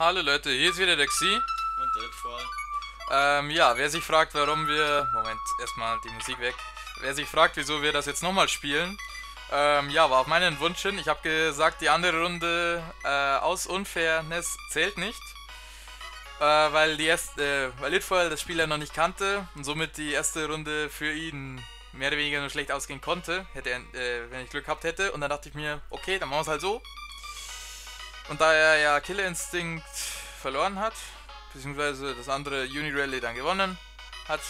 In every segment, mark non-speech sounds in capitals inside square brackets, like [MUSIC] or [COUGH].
Hallo Leute, hier ist wieder der Xi. Und Deadfall. Ähm, ja, wer sich fragt, warum wir. Moment, erstmal die Musik weg. Wer sich fragt, wieso wir das jetzt nochmal spielen. Ähm, ja, war auf meinen Wunsch hin. Ich habe gesagt, die andere Runde äh, aus Unfairness zählt nicht. Äh, weil die erste, äh, weil Litfoil das Spiel ja noch nicht kannte und somit die erste Runde für ihn mehr oder weniger nur schlecht ausgehen konnte, hätte er, äh, wenn ich Glück gehabt hätte. Und dann dachte ich mir, okay, dann machen wir es halt so. Und da er ja Killer Instinct verloren hat, beziehungsweise das andere Unirally dann gewonnen hat,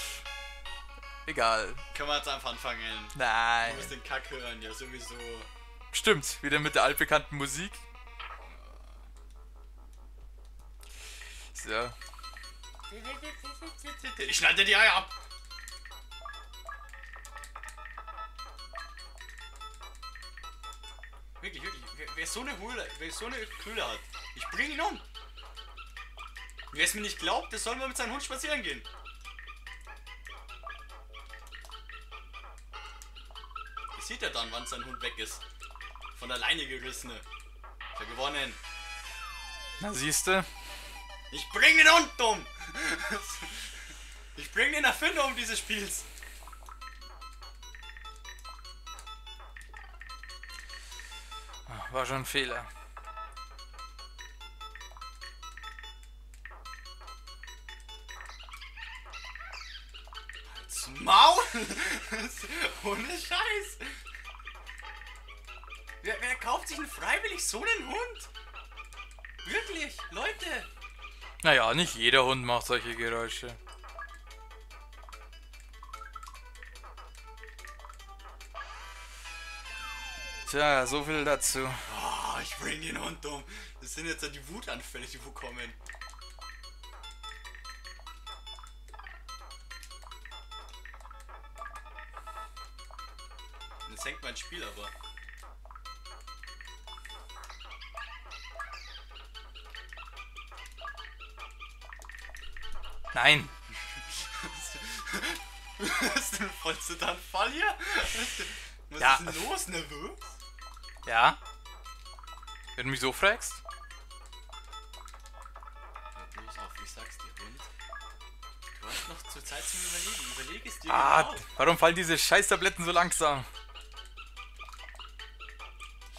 egal. Können wir jetzt einfach anfangen? Nein. Du musst den Kack hören, ja sowieso. Stimmt, wieder mit der altbekannten Musik. So. Ich schneide die Eier ab. Wirklich, wirklich. Wer, so eine Höhle, wer so eine Kühle hat, ich bring ihn um. Wer es mir nicht glaubt, der soll mal mit seinem Hund spazieren gehen. Ihr seht ja dann, wann sein Hund weg ist. Von der Leine gerissene. Ich hab gewonnen. Na siehste. Ich bring den Hund um! [LAUGHS] Ich bring den Erfinder um dieses Spiels. War schon ein Fehler. Halt's Maul! [LAUGHS] Ohne Scheiß! Wer, wer kauft sich denn freiwillig so einen Hund? Wirklich, Leute! Naja, nicht jeder Hund macht solche Geräusche. Tja, so viel dazu. Oh, ich bring den Hund um. Das sind jetzt ja die Wutanfälle, die wo kommen. Jetzt hängt mein Spiel aber. Nein. [LAUGHS] Was denn? Wolltest du einen Fall hier? Was Ja. ist denn los, nervös? Ja? Wenn du mich so fragst? Hör bloß auf, ich sag's dir, Hund. Du hast noch zur Zeit zum Überlegen. Überleg es dir Ah, genau. warum fallen diese Scheißtabletten so langsam?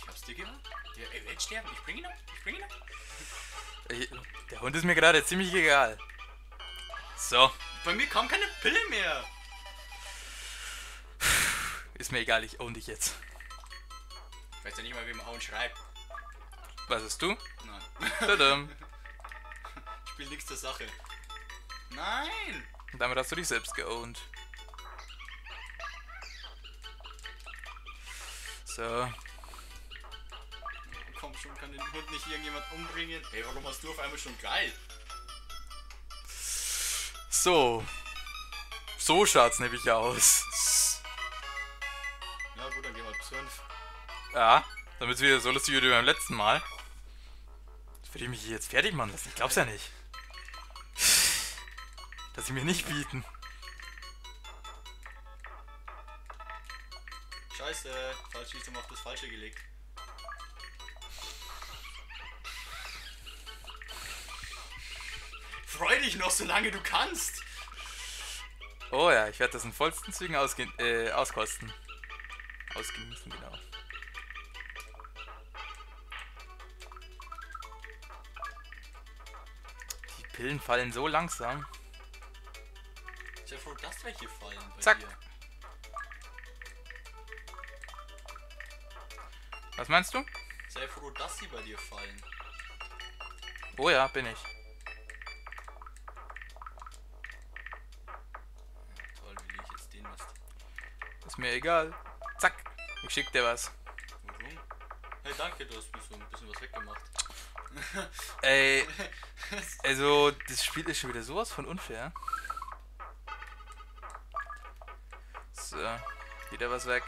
Ich hab's dir gemacht. Der er wird sterben. Ich bring ihn um. Ich bring ihn. Ich, der Hund ist mir gerade ziemlich egal. So, Bei mir kam keine Pille mehr. ist mir egal, ich own dich jetzt. Ich weiß ja nicht mal, wie man Hauen schreibt. Was hast du? Nein. Tadam. Spiel nix der Sache. Nein! Damit hast du dich selbst geowned. So, Komm schon, kann den Hund nicht irgendjemand umbringen? Ey, warum hast du auf einmal schon geil? so. So schaut's nämlich aus. Ja, damit es wieder so lustig wird wie beim letzten Mal. Das würde ich mich jetzt fertig machen lassen. Ich glaub's ja nicht. Dass sie mir nicht bieten. Scheiße, falsch Item auf das Falsche gelegt. Freu dich noch, solange du kannst! Oh ja, ich werde das in vollsten Zügen ausge äh, auskosten. Ausgenießen, genau. Pillen fallen so langsam. Sei froh, dass welche fallen bei Zack. dir. Was meinst du? Sei froh, dass sie bei dir fallen. Oh ja, bin ich. Toll, wie ich jetzt den Mist? Ist mir egal. Zack. Ich schick dir was. Warum? Hey, danke, du hast mir so ein bisschen was weggemacht. Ey, [LAUGHS] also, das Spiel ist schon wieder sowas von unfair. So, wieder was weg.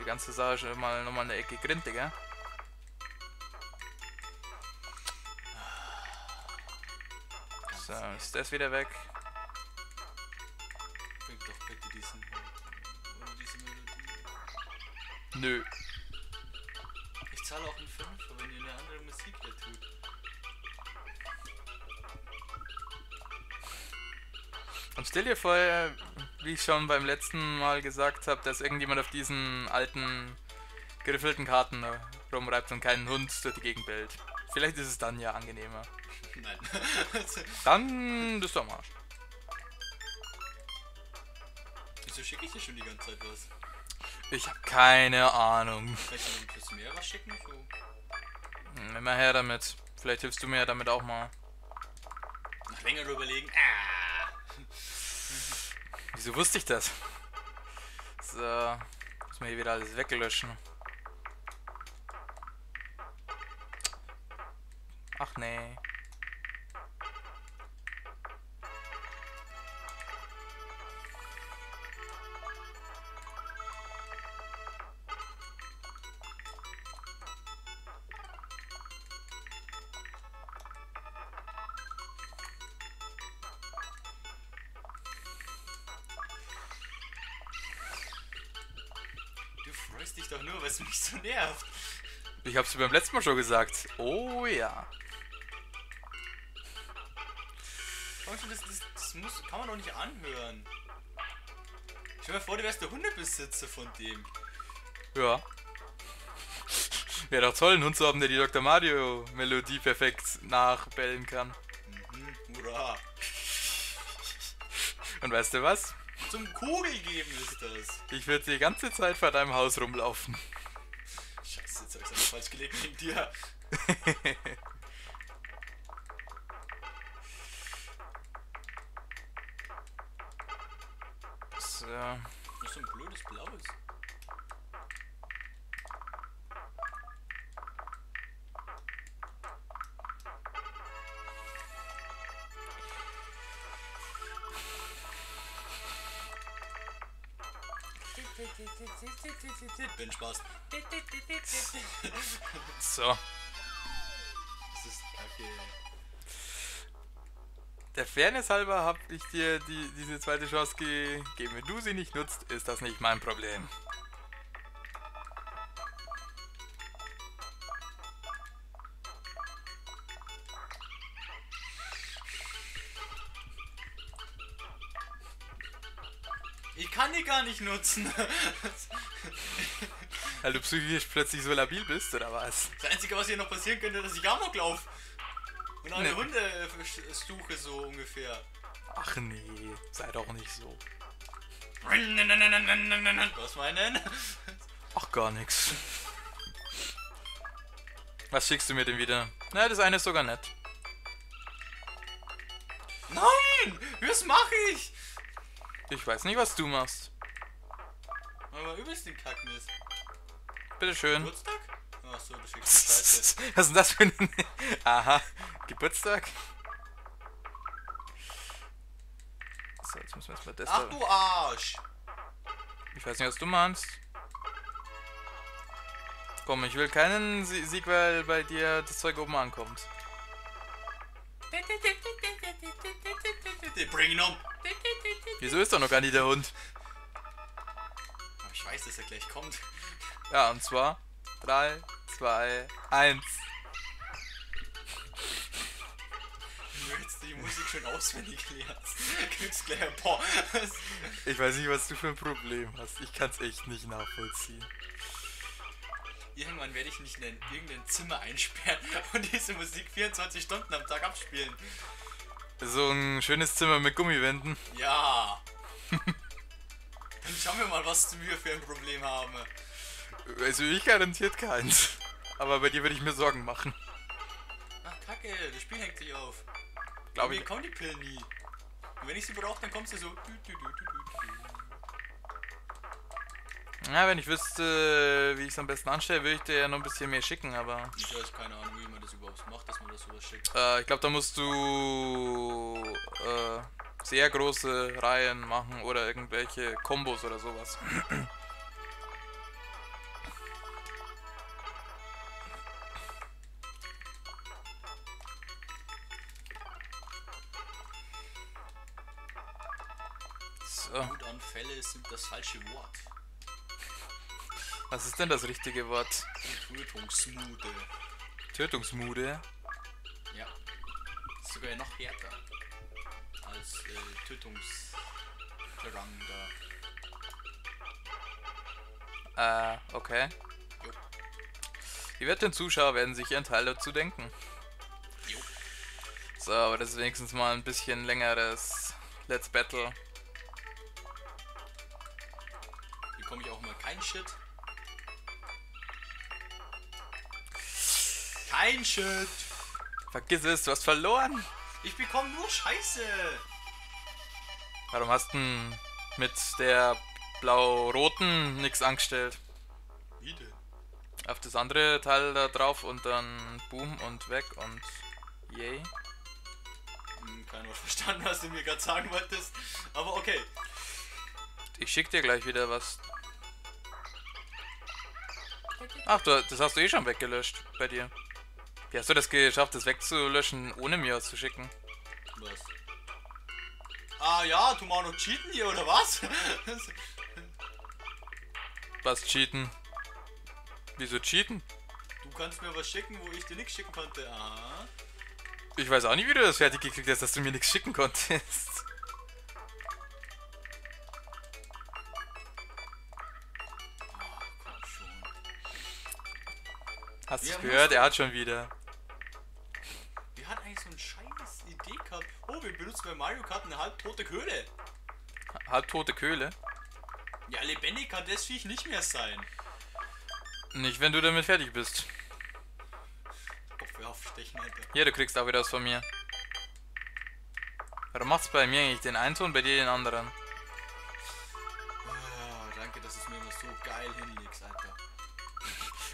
Die ganze Sache schon mal nochmal eine Ecke grintiger. So, ist das wieder weg. Bring doch bitte diesen. Oder diese Melodie. Nö. Stell dir vor, wie ich schon beim letzten Mal gesagt habe, dass irgendjemand auf diesen alten geriffelten Karten rumreibt und keinen Hund durch die Gegend bellt. Vielleicht ist es dann ja angenehmer. Nein. [LAUGHS] [LAUGHS] Dann bist du am Arsch. Wieso schicke ich dir schon die ganze Zeit was? Ich habe keine Ahnung. Kann ich dir noch ein bisschen mehr was schicken? So. Hm, Immer her damit. Vielleicht hilfst du mir damit auch mal. Nach längerem Überlegen. Ah. Wieso wusste ich das? So. Muss man hier wieder alles weglöschen. Ach nee. Ich hab's beim letzten Mal schon gesagt. Oh ja. Das, das, das muss, kann man doch nicht anhören. Stell dir mal vor, du wärst der Hundebesitzer von dem. Ja. Wäre doch toll, einen Hund zu haben, der die Dr. Mario Melodie perfekt nachbellen kann. Mhm, hurra. Und weißt du was? Zum Kugel geben ist das. Ich würde die ganze Zeit vor deinem Haus rumlaufen. Falsch gelegt wegen dir. [LAUGHS] So. Das ist so ein blödes Blaues. Bin Spaß. So. Das ist kacke. Der Fairness halber habe ich dir die, diese zweite Chance gegeben. Wenn du sie nicht nutzt, ist das nicht mein Problem. Nicht nutzen. [LAUGHS] Weil du psychisch plötzlich so labil bist, oder was? Das Einzige, was hier noch passieren könnte, dass ich Amok laufe. Und eine Nee. Hunde suche, so ungefähr. Ach nee, sei doch nicht so. Was meinen? Ach, gar nix. Was schickst du mir denn wieder? Na, das eine ist sogar nett. Nein! Was mache ich? Ich weiß nicht, was du machst. Aber übelst den Kackmist. Bitteschön. Geburtstag? Achso, du schickst Scheiße. [LAUGHS] Was ist denn das für ein... [LAUGHS] Aha, Geburtstag? So, jetzt müssen wir erstmal das Ach du Arsch! Ich weiß nicht, was du meinst. Komm, ich will keinen Sie- Sieg, weil bei dir das Zeug oben ankommt. Bring ihn um! Wieso ist doch noch gar nicht der Hund? Ich weiß, dass er gleich kommt. [LAUGHS] Ja, und zwar 3, 2, 1. Wenn du jetzt die Musik schon auswendig lernst, [LAUGHS] kriegst gleich ein Boah. [LAUGHS] Ich weiß nicht, was du für ein Problem hast. Ich kann's echt nicht nachvollziehen. Irgendwann werde ich mich in ein, irgendein Zimmer einsperren und diese Musik 24 Stunden am Tag abspielen. So ein schönes Zimmer mit Gummiwänden. Ja. Schauen wir mal, was wir für ein Problem haben. Also ich garantiert keins. Aber bei dir würde ich mir Sorgen machen. Ach, kacke, das Spiel hängt sich auf. Glaub Mir ich. kommen die Pillen nie. Und wenn ich sie brauche, dann kommt sie so. Ja, wenn ich wüsste, wie ich es am besten anstelle, würde ich dir ja noch ein bisschen mehr schicken, aber. Ich weiß keine Ahnung, wie man das überhaupt macht, dass man das sowas schickt. Äh, ich glaube, da musst du äh, sehr große Reihen machen oder irgendwelche Kombos oder sowas. So, Wutanfälle sind das falsche Wort. was ist denn das richtige Wort? Tötungsmude. Tötungsmude. Ja. Ist sogar noch härter. Als äh, Tötungsdrang da. Äh, okay. Jo. Die Werte und Zuschauer werden sich ihren Teil dazu denken. Jo. So, aber das ist wenigstens mal ein bisschen längeres Let's Battle. Bekomme ich auch mal kein Shit. Kein Shit. Vergiss es, du hast verloren. Ich bekomme nur Scheiße. Warum hast du mit der blau-roten nichts angestellt? Wie denn? Auf das andere Teil da drauf und dann Boom und weg und yay. Hm, kein Wort verstanden, was du mir gerade sagen wolltest. Aber okay. Ich schick dir gleich wieder was. Ach, du, das hast du eh schon weggelöscht bei dir. Wie hast du das geschafft, das wegzulöschen, ohne mir was zu schicken? Was? Ah ja, tu mal noch cheaten hier oder was? [LAUGHS] Was cheaten? Wieso cheaten? du kannst mir was schicken, wo ich dir nichts schicken konnte. Aha. Ich weiß auch nicht, wie du das fertig gekriegt hast, dass du mir nichts schicken konntest. Ah. Hast du Ja, gehört? Er hat schon wieder. So eine scheiß Idee gehabt. Oh, wir benutzen bei Mario Kart eine halbtote Köhle. Halbtote Köhle. Ja, lebendig kann das Viech nicht mehr sein. Nicht, wenn du damit fertig bist. Kopf aufstechen, Alter. Hier, du kriegst auch wieder was von mir. Warum macht's bei mir eigentlich den einen Ton, bei dir den anderen? Ah, danke, dass du es mir immer so geil hinlegst, Alter.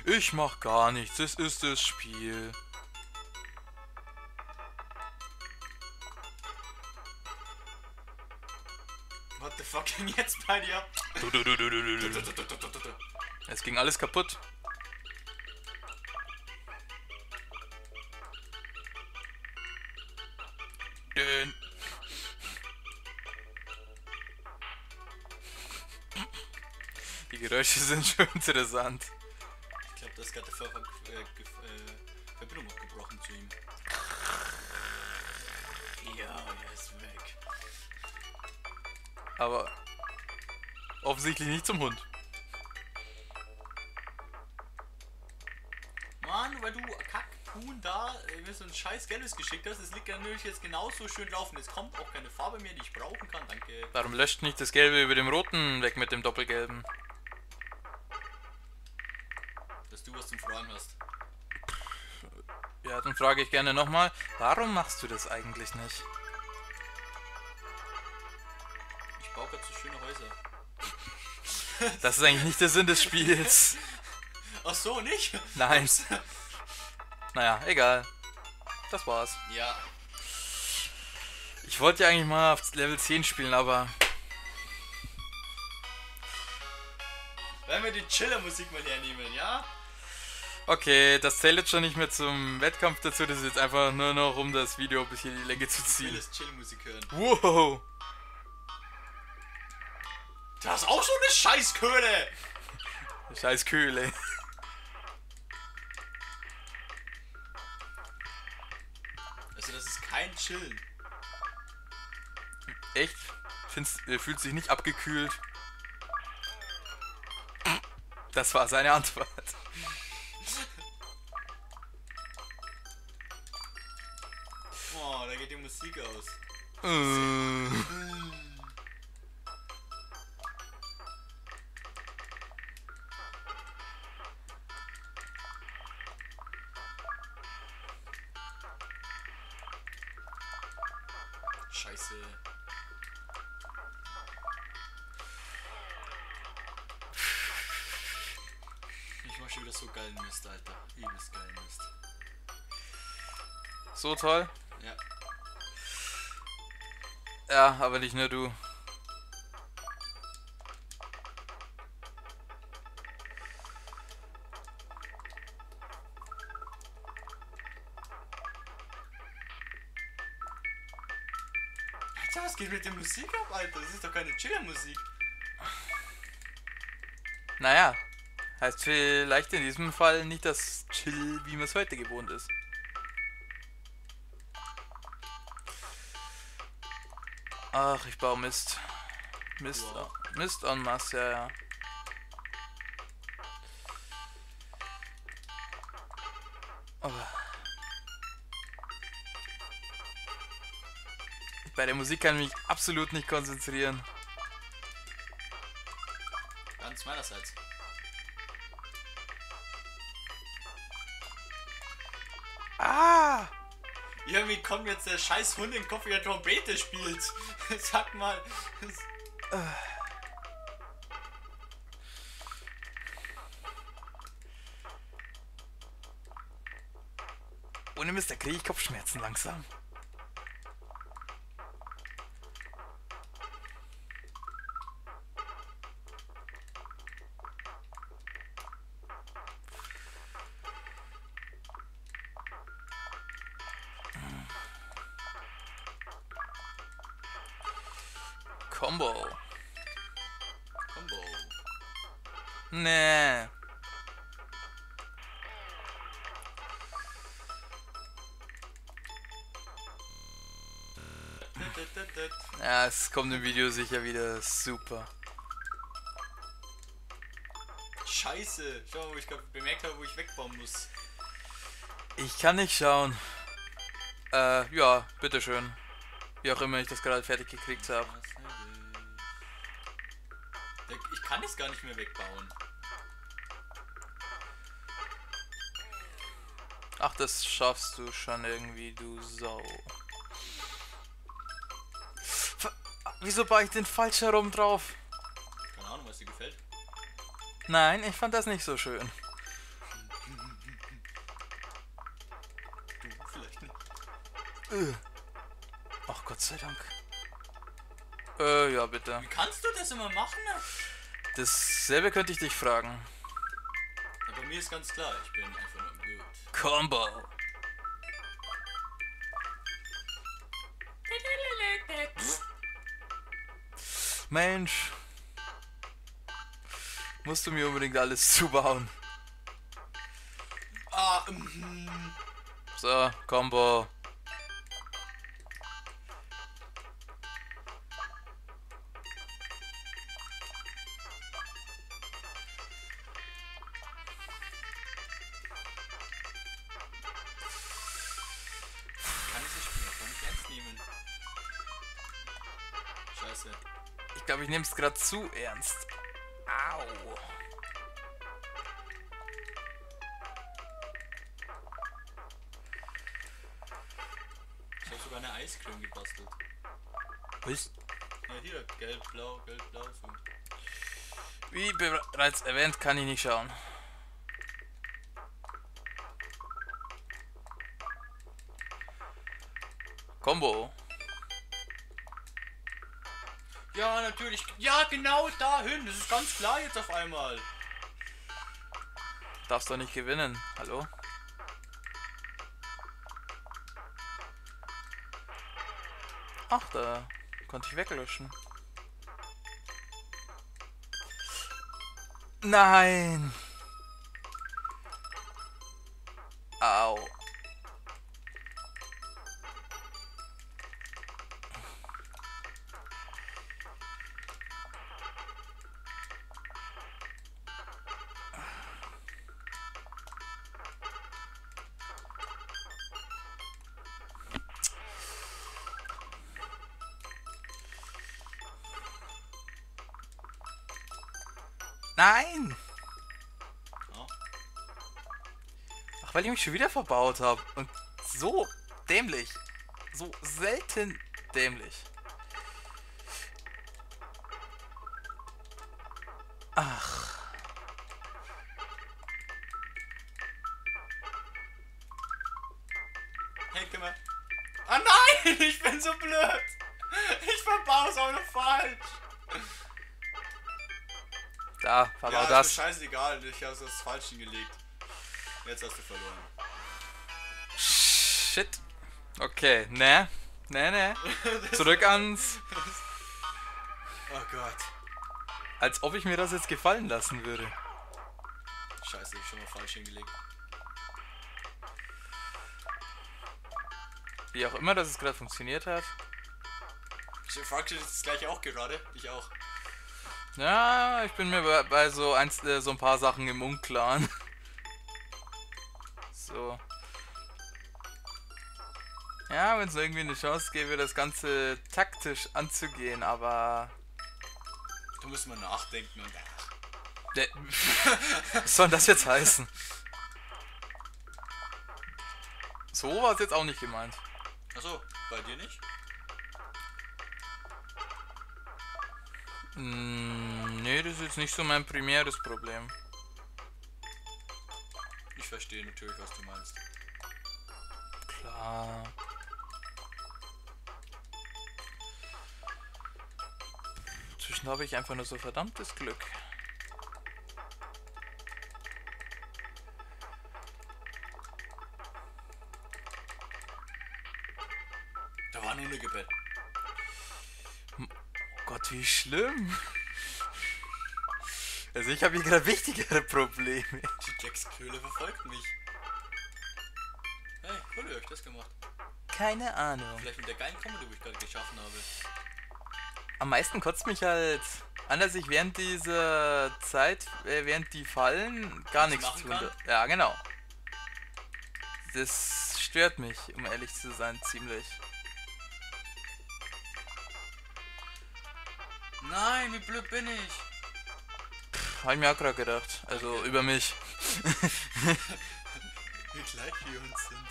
Ich mach gar nichts, es ist das Spiel. Ging jetzt bei dir? Es ging alles kaputt. Dön. Die Geräusche sind schon interessant. Ich glaube, das ist gerade Ver Ver äh, äh, Verbindung abgebrochen zu ihm. Ja, er ist weg. Aber offensichtlich nicht zum Hund. Mann, weil du Kackhuhn da äh, mir so ein scheiß Gelbes geschickt hast, es liegt ja natürlich jetzt genauso schön laufen. Es kommt auch keine Farbe mehr, die ich brauchen kann, danke. Warum löscht nicht das Gelbe über dem Roten weg mit dem Doppelgelben? Dass du was zum Fragen hast. Ja, dann frage ich gerne nochmal, warum machst du das eigentlich nicht? Ich baue gerade so schöne Häuser. Das ist eigentlich nicht der Sinn des Spiels. Ach so, nicht? Nein. Naja, egal. Das war's. Ja, Ich wollte ja eigentlich mal auf Level 10 spielen, aber wenn wir die Chiller-Musik mal hernehmen, ja? okay, das zählt jetzt schon nicht mehr zum Wettkampf dazu. Das ist jetzt einfach nur noch, um das Video ein bisschen die Länge zu Ich will ziehen. das Chill-Musik hören. Wow. Du hast auch so eine Scheißköhle! Scheiß Kühle. Also das ist kein Chillen. Echt? Find's, äh, fühlt sich nicht abgekühlt. Das war seine Antwort. Oh, da geht die Musik aus. Äh. Mist, Alter. Übelst geilen Mist. So toll. Ja. Ja, aber nicht nur du. Alter, was geht mit der Musik ab, Alter? Das ist doch keine Chiller-Musik. Naja, heißt vielleicht in diesem Fall nicht das Chill, wie man es heute gewohnt ist. Ach, ich baue Mist. Mist, Wow. Mist en masse, ja, ja. Aber Bei der Musik kann ich mich absolut nicht konzentrieren. Ganz meinerseits. Ah! Irgendwie kommt jetzt der scheiß Hund in den Kopf, wie er Trompete spielt. [LAUGHS] Sag mal. Ohne Mist, da kriege ich Kopfschmerzen langsam. Es kommt im Video sicher wieder super. Scheiße. Schau mal, wo ich gerade bemerkt habe, wo ich wegbauen muss. Ich kann nicht schauen. Äh, ja, bitteschön. Wie auch immer ich das gerade fertig gekriegt habe. Ich kann es gar nicht mehr wegbauen. Ach, das schaffst du schon irgendwie, du Sau. Wieso baue ich den falsch herum drauf? Keine Ahnung, was dir gefällt. Nein, ich fand das nicht so schön. Du vielleicht nicht. Äh. Ach Gott sei Dank. Äh, ja, bitte. Wie kannst du das immer machen? Dasselbe könnte ich dich fragen. Ja, bei mir ist ganz klar, ich bin einfach nur gut. Combo. Mensch. Musst du mir unbedingt alles zubauen. Ah, mhm. So, Combo. Es gerade zu ernst. Au. Ich habe sogar eine Eiscreme gebastelt. Was? Ja, hier, gelb, blau, gelb, blau, so. Wie bereits erwähnt, kann ich nicht schauen. Combo. Ja, natürlich. Ja, genau dahin. Das ist ganz klar jetzt auf einmal. Darfst doch nicht gewinnen. Hallo? Ach, da konnte ich weglöschen. Nein! Weil ich mich schon wieder verbaut habe. Und so dämlich. So selten dämlich. Ach. Hey, komm mal. Ah nein, [LAUGHS] ich bin so blöd. Ich verbau's auch noch falsch. Da, verbau ja, ist das. mir scheißegal. Ich habe das falsch hingelegt. Jetzt hast du verloren. Shit. Okay, ne? Ne, ne. [LAUGHS] Zurück ans. Oh Gott. Als ob ich mir das jetzt gefallen lassen würde. Scheiße, ich schon mal falsch hingelegt. Wie auch immer, dass es gerade funktioniert hat. Ich fragte das gleich auch gerade. Ich auch. Ja, ich bin mir bei, bei so, eins, äh, so ein paar Sachen im Unklaren. Ja, wenn es irgendwie eine Chance gäbe, das Ganze taktisch anzugehen, aber. Da muss man nachdenken und. [LAUGHS] Was soll das jetzt heißen? So war es jetzt auch nicht gemeint. Achso, bei dir nicht? Mm, nee, das ist jetzt nicht so mein primäres Problem. Ich verstehe natürlich, was du meinst. Klar. Zwischen habe ich einfach nur so verdammtes Glück. Da war nur eine Gebet. Gott, wie schlimm. Also ich habe hier gerade wichtigere Probleme. Die Jacks-Köhle verfolgt mich. Hey, cool, wie hab ich das gemacht? Keine Ahnung. Vielleicht mit der geilen Comedy, die ich gerade geschaffen habe. Am meisten kotzt mich halt an, dass ich während dieser Zeit, äh, während die fallen, gar Nichts tun. Ja, genau. Das stört mich, um ehrlich zu sein, ziemlich. Nein, wie blöd bin ich? Habe ich mir auch gerade gedacht. Also Danke. über mich. [LAUGHS] Wie gleich wir uns sind.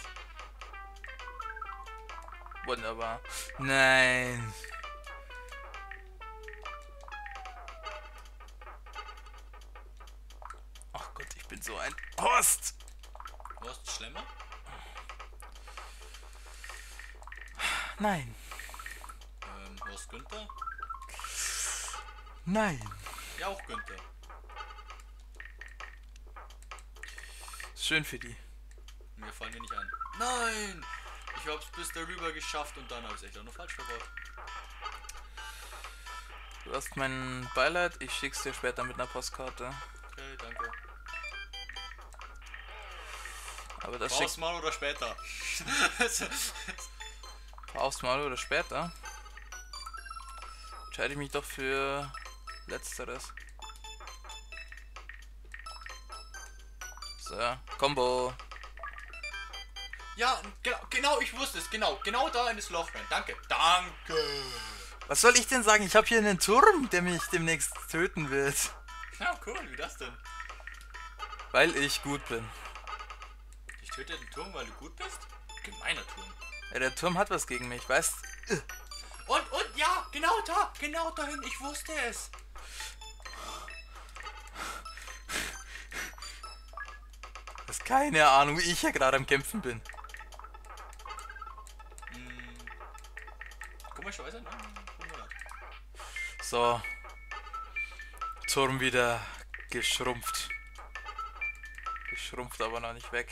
Wunderbar. Nein. Post. Was, Schlemmer? Nein. Ähm, was, Günther? Nein. Ja, auch Günther. Schön für die. Mir fallen die nicht an. Nein! Ich hab's bis darüber geschafft und dann habe ich echt auch noch falsch verbaut. Du hast mein Beileid. Ich schick's dir später mit einer Postkarte. Okay, danke. Aber das Brauchst mal oder später? [LAUGHS] aufs Mal oder später. Entscheide ich mich doch für Letzteres. So, Combo. ja, genau, genau, ich wusste es. Genau, genau da in das Loch rein. Danke. Danke. Was soll ich denn sagen? Ich habe hier einen Turm, der mich demnächst töten wird. Ja, cool, wie das denn? Weil ich gut bin. Töte den Turm, weil du gut bist? Gemeiner Turm. Ja, der Turm hat was gegen mich, weißt? Und, und, ja, genau da, genau dahin, ich wusste es. Du hast keine Ahnung, wie ich ja gerade am Kämpfen bin. Komischerweise, ne? Wunderbar. So. Turm wieder geschrumpft. Geschrumpft, aber noch nicht weg.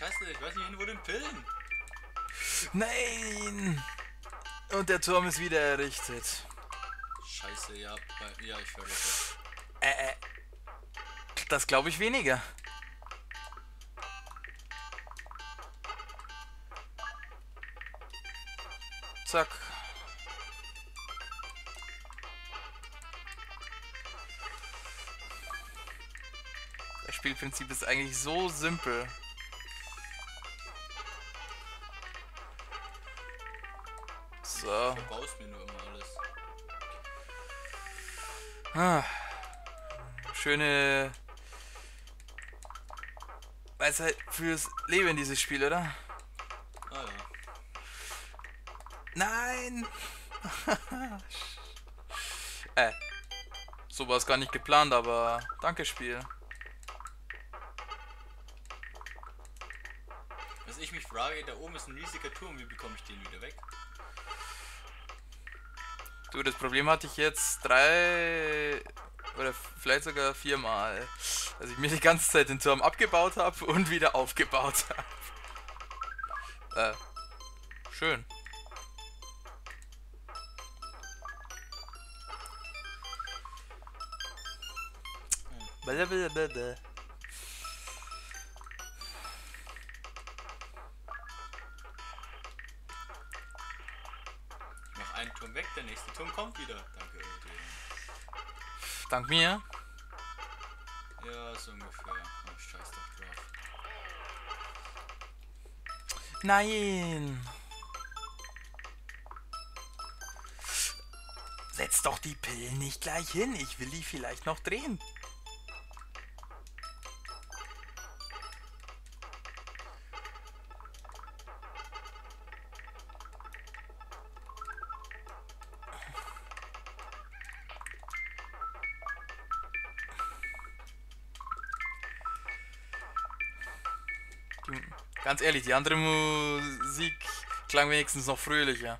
Scheiße, ich weiß nicht, hin, wo den Pillen. Nein! Und der Turm ist wieder errichtet. Scheiße, ja, ja, ich vergesse. Äh, äh. Das glaube ich weniger. Zack. Das Spielprinzip ist eigentlich so simpel. Ah, schöne Weisheit fürs Leben, dieses Spiel, oder? Ah ja. Nein! [LAUGHS] äh, so war es gar nicht geplant, aber danke, Spiel. Was ich mich frage, da oben ist ein riesiger Turm, wie bekomme ich den wieder weg? Du, das Problem hatte ich jetzt drei oder vielleicht sogar viermal. Dass ich mir die ganze Zeit den Turm abgebaut habe und wieder aufgebaut habe. Äh, schön. Blablabla. Dank mir. Ja, so ungefähr. Oh, scheiß doch drauf. Nein. Setz doch die Pillen nicht gleich hin. Ich will die vielleicht noch drehen. Ganz ehrlich, die andere Musik klang wenigstens noch fröhlicher.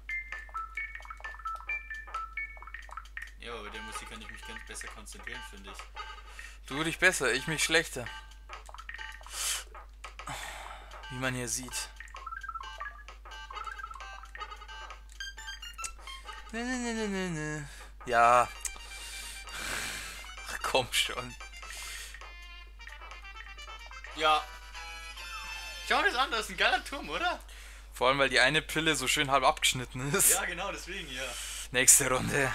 Ja, aber bei der Musik kann ich mich ganz besser konzentrieren, finde ich. Du dich besser, ich mich schlechter. Wie man hier sieht. Ne, ne, ne, ne, ne, ne. Ja. Ach, komm schon. Ja. Schau das an, das ist ein geiler Turm, oder? Vor allem, weil die eine Pille so schön halb abgeschnitten ist. Ja, genau, deswegen, ja. Nächste Runde.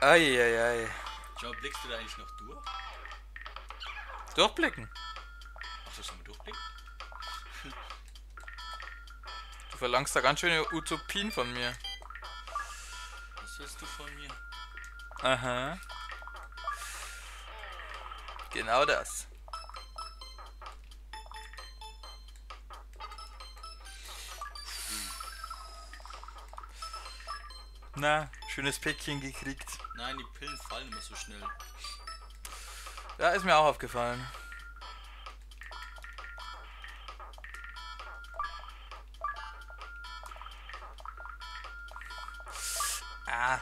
Eieiei. Schau, blickst du da eigentlich noch durch? Durchblicken. Achso, sollen wir durchblicken? [LAUGHS] Du verlangst da ganz schöne Utopien von mir. Was willst du von mir? Aha. Genau das. Na, schönes Päckchen gekriegt. Nein, die Pillen fallen immer so schnell. Ja, ist mir auch aufgefallen. Ah.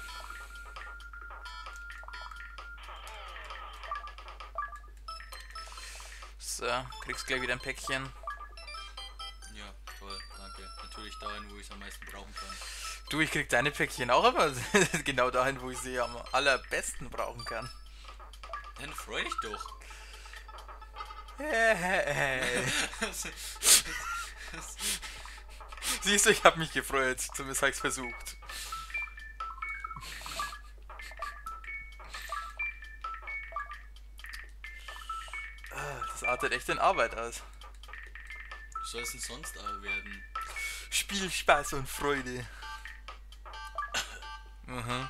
So, kriegst gleich wieder ein Päckchen. Ja, toll, danke. Natürlich dahin, wo ich es am meisten brauchen kann. Du, ich krieg deine Päckchen auch immer [LAUGHS] genau dahin, wo ich sie am allerbesten brauchen kann. Dann freu dich doch. Siehst du, ich habe mich gefreut. Zumindest habe ich versucht. Das artet echt in Arbeit aus. Was soll es denn sonst aber werden? Spiel, Spaß und Freude. Mhm.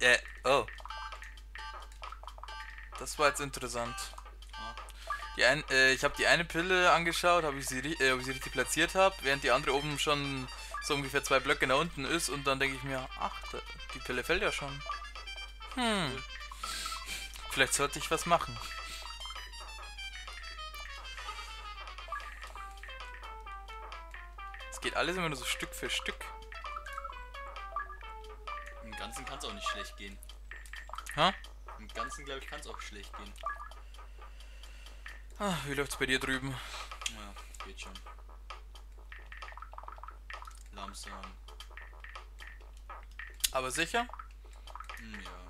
[LAUGHS] äh, oh. Das war jetzt interessant. Die ein, äh, ich habe die eine Pille angeschaut, ob ich, sie, äh, ob ich sie richtig platziert habe, während die andere oben schon so ungefähr zwei Blöcke nach unten ist und dann denke ich mir, ach, da, die Pille fällt ja schon. Hm. Vielleicht sollte ich was machen. Es geht alles immer nur so Stück für Stück. Im Ganzen kann es auch nicht schlecht gehen. Ha? Im Ganzen, glaube ich, kann es auch schlecht gehen. Ah, wie läuft's bei dir drüben? Naja, geht schon. Langsam. Aber sicher? Hm, ja,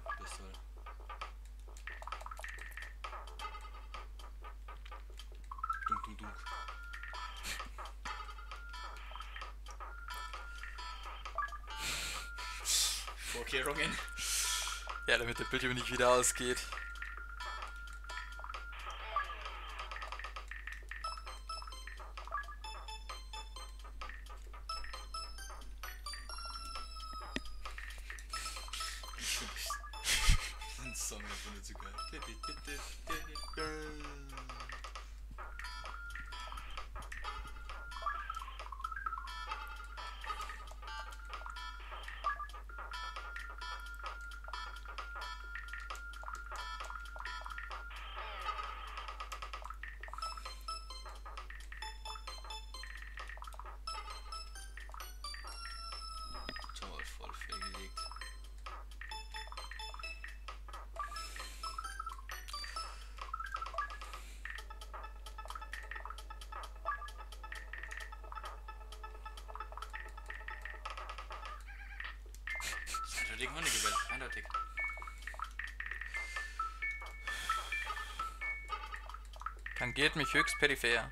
Vorkehrungen. Ja, damit der Bildschirm nicht wieder ausgeht. Eindeutig Hunde gewählt, eindeutig. Tangiert mich höchst peripher. Ja,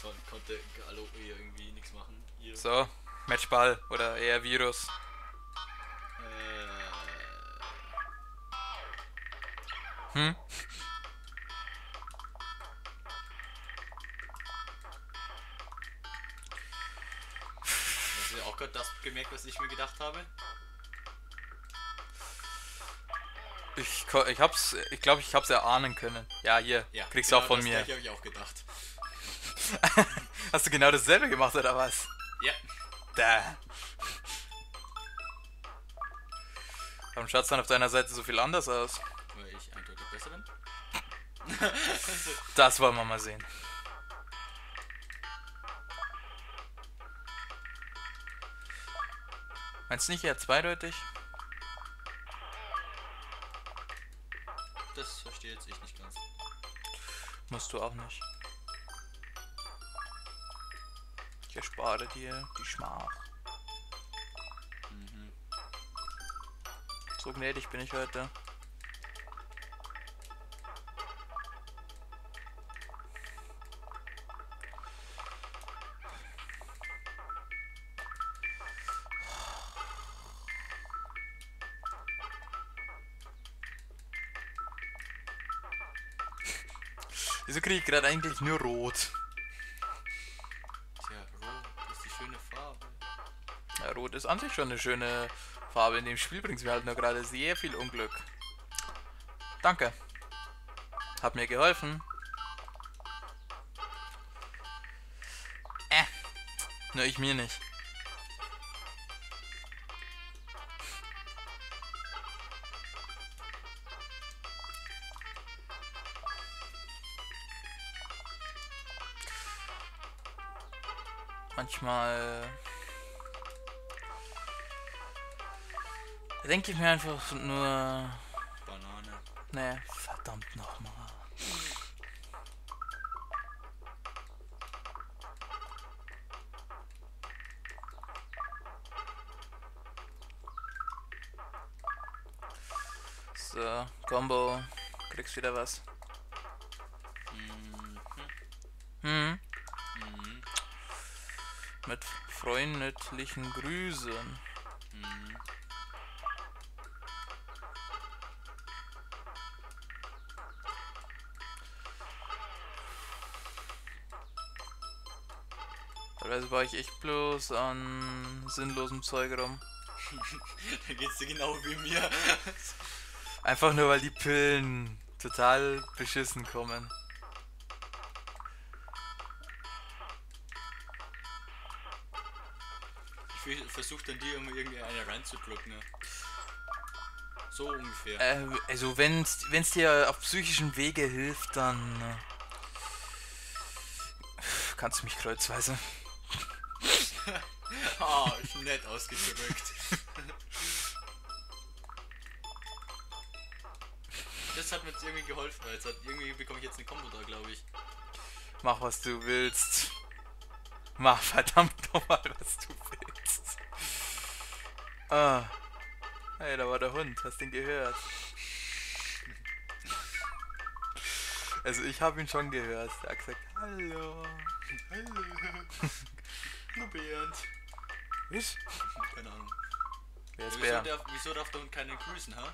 toll, konnte Gallo irgendwie nichts machen. Hier. So, Matchball oder eher Virus. Ich, hab's, ich glaube, ich hab's erahnen können. Ja, hier, kriegst du auch von das mir. gleiche habe ich auch gedacht. [LAUGHS] Hast du genau dasselbe gemacht oder was? Ja. Da. Warum schaut's dann auf deiner Seite so viel anders aus? Weil ich eindeutig besser bin. Das wollen wir mal sehen. Meinst du nicht eher zweideutig? Musst du auch nicht. Ich erspare dir die Schmach. Mhm. So gnädig bin ich heute. Ich gerade eigentlich nur rot? Tja, rot ist die schöne Farbe. Ja, rot ist an sich schon eine schöne Farbe. In dem Spiel bringt es mir halt nur gerade sehr viel Unglück. Danke. Hat mir geholfen. Äh. Nur ich mir nicht. Manchmal denke ich mir einfach nur, Banane. ne, verdammt nochmal. So, Combo, kriegst wieder was. Freundlichen Grüßen. Mhm. Teilweise baue ich echt bloß an sinnlosem Zeug rum. [LAUGHS] da geht's dir genau wie mir. Einfach nur, weil die Pillen total beschissen kommen. Ich versuche dann dir immer irgendwie eine reinzudrücken. Ne? So ungefähr. Äh, also wenn es dir auf psychischem Wege hilft, dann äh, kannst du mich kreuzweise. [LAUGHS] Ah, ist nett ausgedrückt. das hat mir jetzt irgendwie geholfen, weil jetzt hat, irgendwie bekomme ich jetzt eine Combo da, glaube ich. Mach was du willst. Mach verdammt nochmal, was du willst. Ah. Hey, da war der Hund, hast den gehört? Also ich habe ihn schon gehört. Er hat gesagt, hallo. Hallo. Hallo Bernd. Ich? Keine Ahnung. Wer ist wieso, Bernd? darf, wieso darf der Hund keinen grüßen, ha?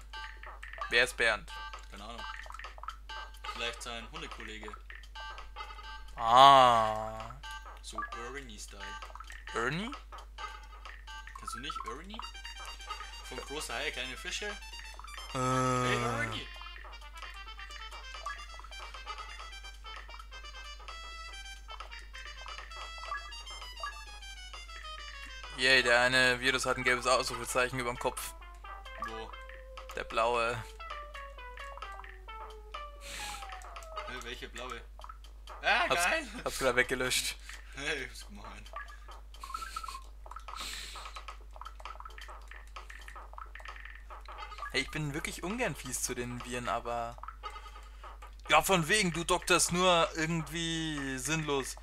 Wer ist Bernd? Keine Ahnung. Vielleicht sein Hundekollege. Ah. So Ernie-Style. Ernie? Kennst du nicht Ernie? Von großer Haie, kleine Fische? Hey Äh, Ernie! yay, der eine Virus hat ein gelbes Ausrufezeichen über dem Kopf. Wo? Der blaue. Hey, welche blaue? Ah, Hab's, geil! hab's gerade weggelöscht. Hey, ist gemein. Hey, ich bin wirklich ungern fies zu den Viren, aber. Ja, von wegen, du dokterst nur irgendwie sinnlos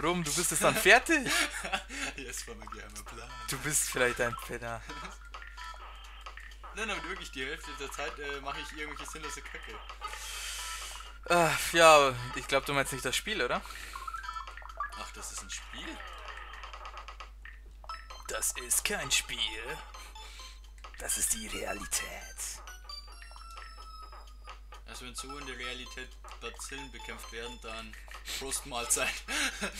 rum. Du bist es dann fertig. [LAUGHS] Jetzt war mein geheimer Plan. Du bist vielleicht ein Penner. Nein, aber wirklich, die Hälfte der Zeit äh, mache ich irgendwelche sinnlose Kacke. Äh, ja, ich glaube, du meinst nicht das Spiel, oder? Ach, das ist ein Spiel? Das ist kein Spiel. Das ist die Realität. Also wenn so in der Realität Bazillen bekämpft werden, dann Frustmahlzeit. [LAUGHS]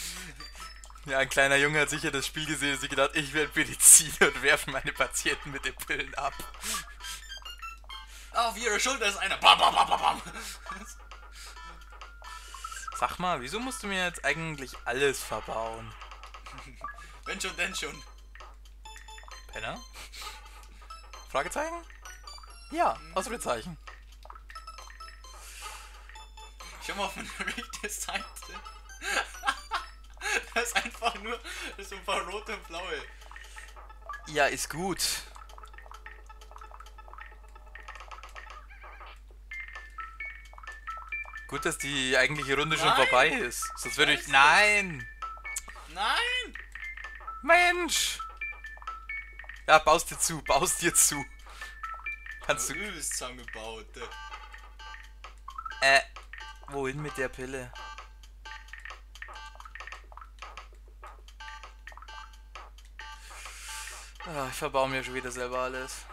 Ja, ein kleiner Junge hat sicher das Spiel gesehen und sich gedacht, ich werde Mediziner und werfe meine Patienten mit den Pillen ab. Auf ihre Schulter ist einer. Bam, bam, bam, bam, bam. Sag mal, wieso musst du mir jetzt eigentlich alles verbauen? [LAUGHS] Wenn schon, denn schon. Penner? Fragezeichen? Ja, Ausrufezeichen. Schau mal auf meine rechte [LAUGHS] Seite. Das ist einfach nur ist ein paar rote und blaue. Ja, ist gut. Gut, dass die eigentliche Runde schon Nein. vorbei ist. Sonst würde ich. Nein! Nein! Mensch! Ja, baust dir zu, baust dir zu. Kannst du. übelst zusammengebaut. Äh, wohin mit der Pille? Ah, ich verbau mir schon wieder selber alles.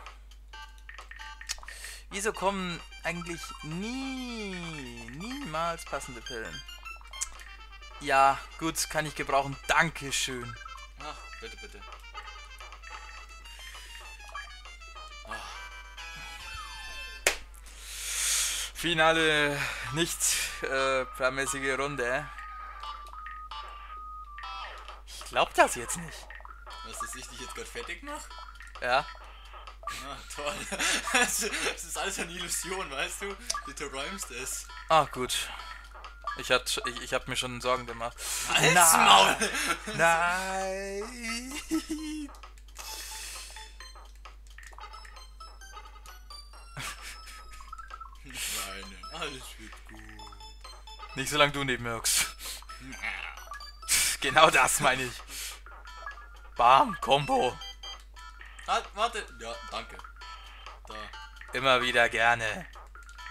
Wieso kommen eigentlich nie, niemals passende Pillen? Ja, gut, kann ich gebrauchen. Dankeschön. Ach, bitte, bitte. Finale, nicht äh, planmäßige Runde. Ich glaub das jetzt nicht. Was, dass ich dich jetzt gerade fertig mach? Ja. Ah, toll. [LAUGHS] Das ist alles eine Illusion, weißt du? Du träumst es. Ah, gut. Ich, hat, ich, ich hab mir schon Sorgen gemacht. Als Nein. Maul! Nein! [LAUGHS] alles wird gut. Nicht solange du neben mir hockst. [LAUGHS] Genau das meine ich. Bam, Combo. Halt, warte. Ja, danke. Da. Immer wieder gerne.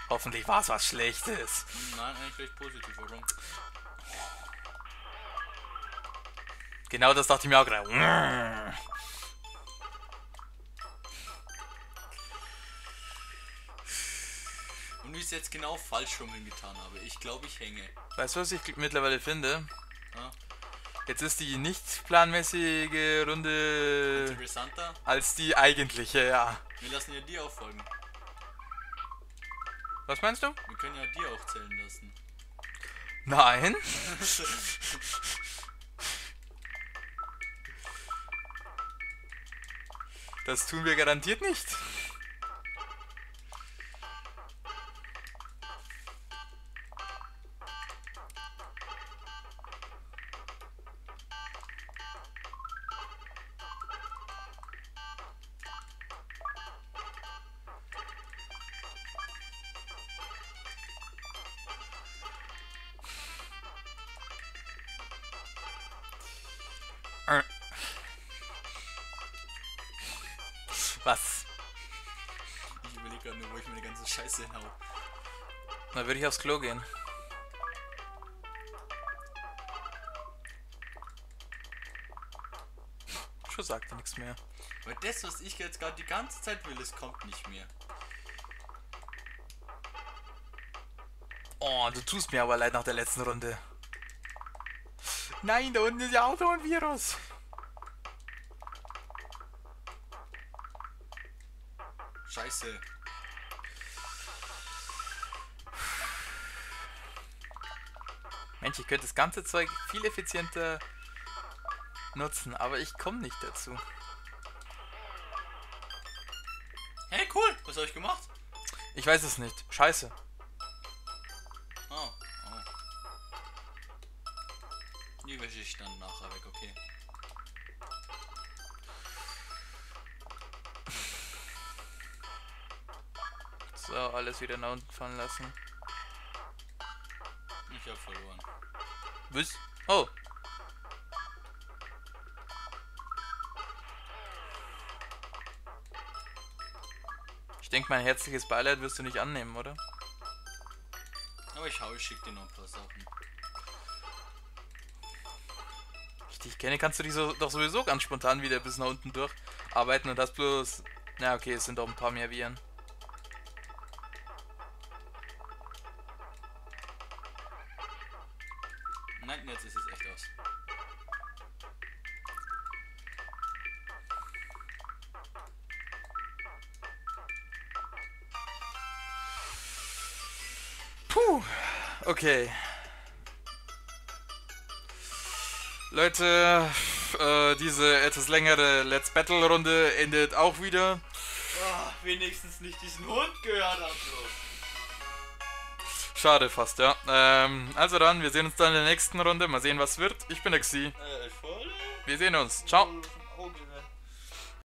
Hoffentlich war es was Schlechtes. Nein, eigentlich recht positiv, warum? Genau das dachte ich mir auch gerade. Und wie ich es jetzt genau falsch rum hingetan habe. Ich glaube, ich hänge. Weißt du, was ich mittlerweile finde? Ja. Jetzt ist die nicht planmäßige Runde Interessanter. als die eigentliche, ja. Wir lassen ja dir auch folgen. Was meinst du? Wir können ja dir auch zählen lassen. Nein. [LAUGHS] Das tun wir garantiert nicht. Scheiße hinhau. Na, würde ich aufs Klo gehen. Schon sagte nichts mehr. Weil das, was ich jetzt gerade die ganze Zeit will, es kommt nicht mehr. Oh, du tust mir aber leid nach der letzten Runde. Nein, da unten ist ja auch so ein Virus. Ich könnte das ganze Zeug viel effizienter nutzen, aber ich komme nicht dazu. Hey, cool. Was habe ich gemacht? Ich weiß es nicht. Scheiße. Oh, oh. Die wäsche ich dann nachher weg, okay. So, alles wieder nach unten fallen lassen. Habe verloren. Was? Oh. Ich denke, mein herzliches Beileid wirst du nicht annehmen, oder? Aber ich hau, ich schick dir noch ein paar Sachen. ich dich kenne, kannst du dich so, doch sowieso ganz spontan wieder bis nach unten durcharbeiten und das bloß. Na okay, es sind doch ein paar mehr Viren. Okay. Leute, äh, diese etwas längere Let's Battle Runde endet auch wieder. Oh, wenigstens nicht diesen Hund gehört am Schluss. Schade fast, ja. Ähm, also dann, wir sehen uns dann in der nächsten Runde. Mal sehen, was wird. Ich bin der Xi. Äh? Wir sehen uns. Ciao.